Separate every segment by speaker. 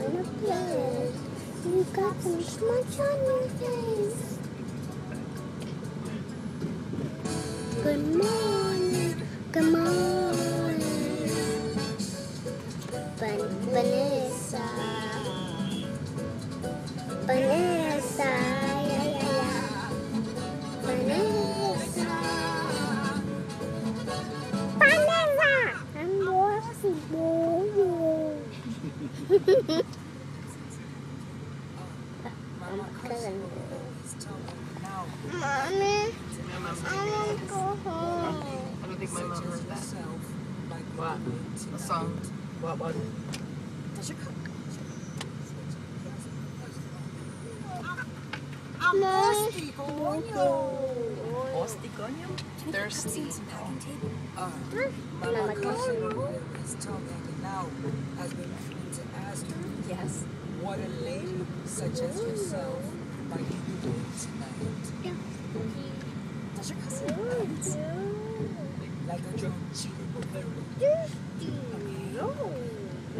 Speaker 1: in the place. You got on your face. Good morning, good morning. Vanessa, Mommy, I want to go home.
Speaker 2: I don't think my mom heard that. What? A song. What was it?
Speaker 1: Mommy,
Speaker 2: Thirsty.
Speaker 1: Mama, go
Speaker 2: Yes.
Speaker 3: What a lady such as yourself might be doing tonight.
Speaker 2: Does your cousin dance?
Speaker 3: Like a drunk cheating but very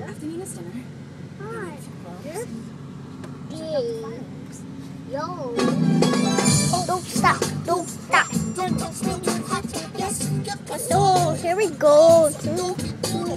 Speaker 2: Afternoon is dinner.
Speaker 1: Yo. Oh, don't stop. Don't stop. Oh, here we go. Two, two,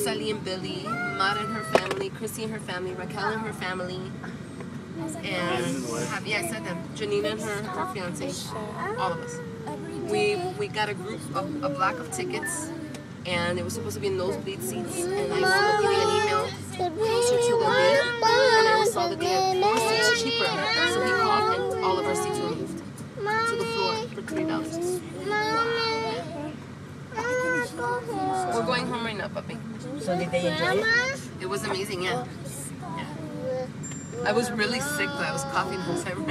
Speaker 2: Isali and Billy, Mara and her family, Chrissy and her family, Raquel and her family, and Javi, yeah, I said them, Janina and her, her fiance, all of us. We we got a group, of a block of tickets, and it was supposed to be in nosebleed seats, and I looking at an email closer to the mid, and I saw that they had four seats cheaper, so we called and all of our seats were moved to the floor for three dollars. We're going home puppy.
Speaker 4: So did they enjoy it?
Speaker 2: It was amazing, yeah. I was really sick, but I was coughing the whole time.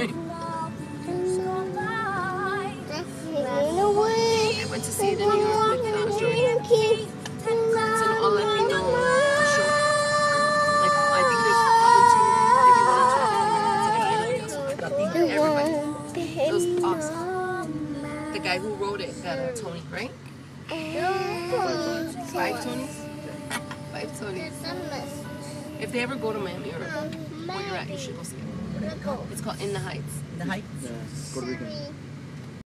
Speaker 2: I went to see it in New York with uh. It's an all Latino show. Like, I think there's probably two, maybe one or two Everybody. It was awesome. The guy who wrote it got a Tony, right? Five Tonys? Five Tonys. If they ever go to Miami or where you're at, you should go see it. It's called In the Heights.
Speaker 4: In The Heights?
Speaker 5: Yeah, Puerto Rican.